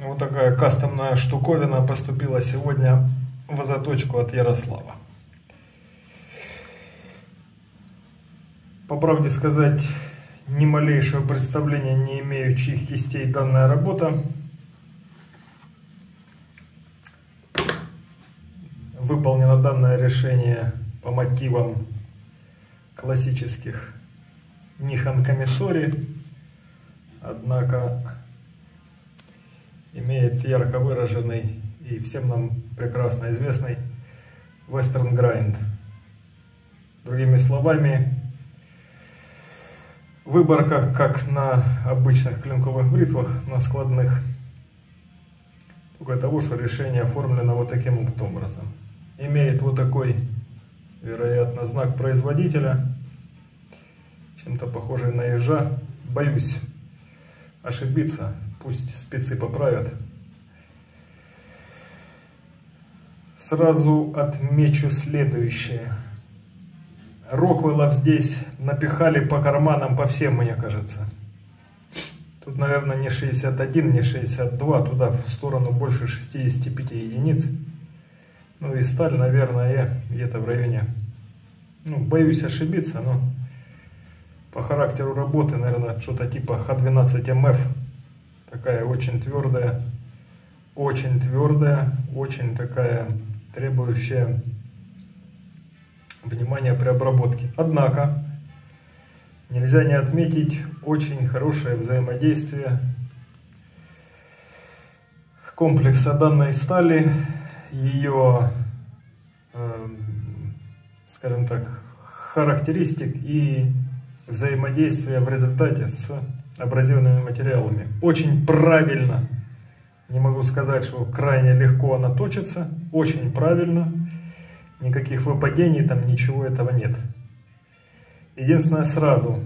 Вот такая кастомная штуковина поступила сегодня в заточку от Ярослава. По правде сказать, ни малейшего представления не имею, чьих кистей данная работа. Выполнено данное решение по мотивам классических Нихан Камисори, однако имеет ярко выраженный и всем нам прекрасно известный Western Grind. Другими словами, выборка, как на обычных клинковых бритвах, на складных, только того, что решение оформлено вот таким вот образом. Имеет вот такой, вероятно, знак производителя, чем-то похожий на ежа. Боюсь ошибиться, Пусть спецы поправят. Сразу отмечу следующее. Роквеллов здесь напихали по карманам по всем, мне кажется. Тут, наверное, не 61, не 62, туда в сторону больше 65 единиц. Ну и сталь, наверное, где-то в районе, ну, боюсь ошибиться, но по характеру работы, наверное, что-то типа Х12МФ такая очень твердая, очень твердая, очень такая требующая внимания при обработке. Однако, нельзя не отметить очень хорошее взаимодействие комплекса данной стали, ее, э, скажем так, характеристик и взаимодействия в результате с абразивными материалами. Очень правильно, не могу сказать, что крайне легко она точится, очень правильно, никаких выпадений там, ничего этого нет. Единственное, сразу,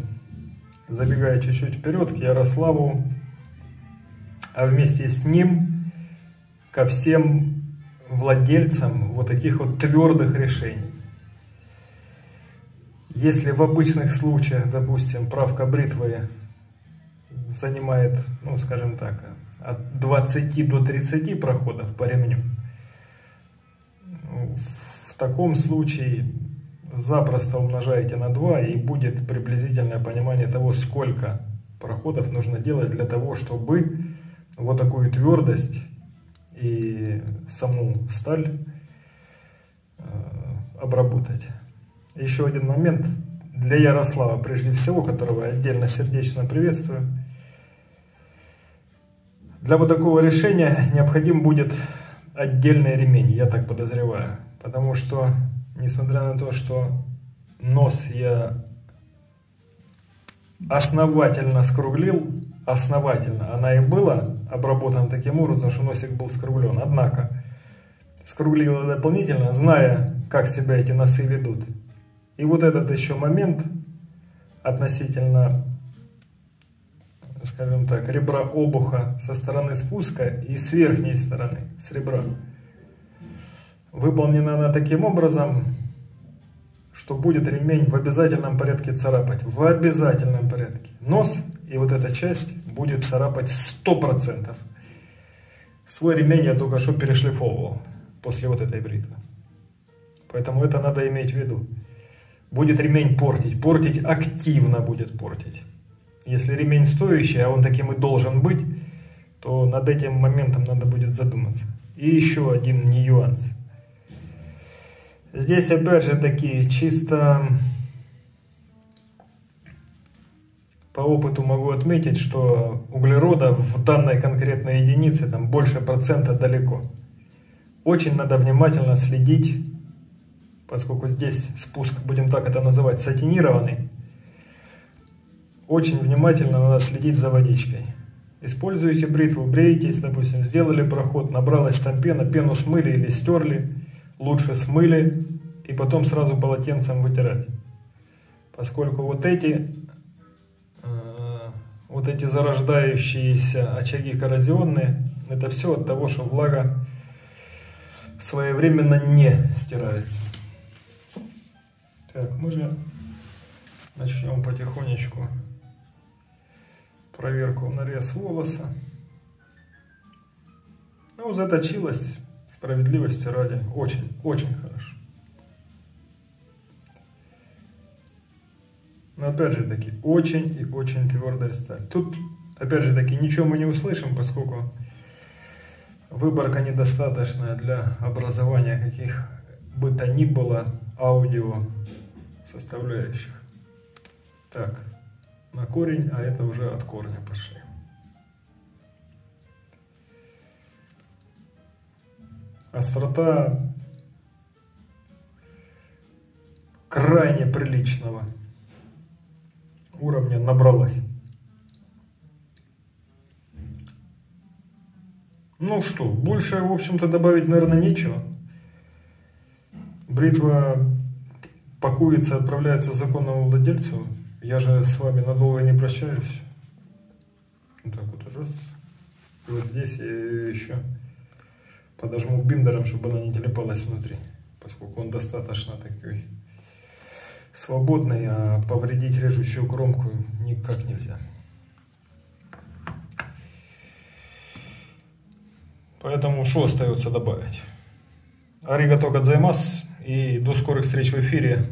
забегая чуть-чуть вперед к Ярославу, а вместе с ним ко всем владельцам вот таких вот твердых решений. Если в обычных случаях, допустим, правка бритвы занимает, ну, скажем так, от 20 до 30 проходов по ремню. В таком случае запросто умножаете на 2 и будет приблизительное понимание того, сколько проходов нужно делать для того, чтобы вот такую твердость и саму сталь э, обработать. Еще один момент для Ярослава, прежде всего, которого отдельно сердечно приветствую – для вот такого решения необходим будет отдельный ремень, я так подозреваю. Потому что, несмотря на то, что нос я основательно скруглил, основательно, она и была обработана таким образом, что носик был скруглен. Однако, скруглила дополнительно, зная, как себя эти носы ведут. И вот этот еще момент относительно скажем так, ребра обуха со стороны спуска и с верхней стороны, с ребра. Выполнена она таким образом, что будет ремень в обязательном порядке царапать. В обязательном порядке. Нос и вот эта часть будет царапать 100%. Свой ремень я только что перешлифовывал после вот этой бритвы. Поэтому это надо иметь в виду. Будет ремень портить. Портить активно будет портить. Если ремень стоящий, а он таким и должен быть, то над этим моментом надо будет задуматься. И еще один нюанс. Здесь опять же таки чисто по опыту могу отметить, что углерода в данной конкретной единице там больше процента далеко. Очень надо внимательно следить, поскольку здесь спуск, будем так это называть, сатинированный очень внимательно надо следить за водичкой. Используете бритву, бреетесь, допустим, сделали проход, набралась там пена, пену смыли или стерли, лучше смыли и потом сразу полотенцем вытирать. Поскольку вот эти, э, вот эти зарождающиеся очаги коррозионные, это все от того, что влага своевременно не стирается. Так, мы же начнем потихонечку проверку нарез волоса. Ну, заточилась, справедливости ради. Очень, очень хорошо. Но опять же таки, очень и очень твердая сталь. Тут, опять же таки, ничего мы не услышим, поскольку выборка недостаточная для образования каких бы то ни было аудио составляющих. Так, на корень, а это уже от корня пошли. Острота крайне приличного уровня набралась. Ну что, больше, в общем-то, добавить, наверное, нечего. Бритва пакуется, отправляется законному владельцу. Я же с вами надолго не прощаюсь. Вот так вот уже. И вот здесь я еще подожму биндером, чтобы она не телепалась внутри. Поскольку он достаточно такой свободный, а повредить режущую кромку никак нельзя. Поэтому что остается добавить? Аригато гадзаймас и до скорых встреч в эфире.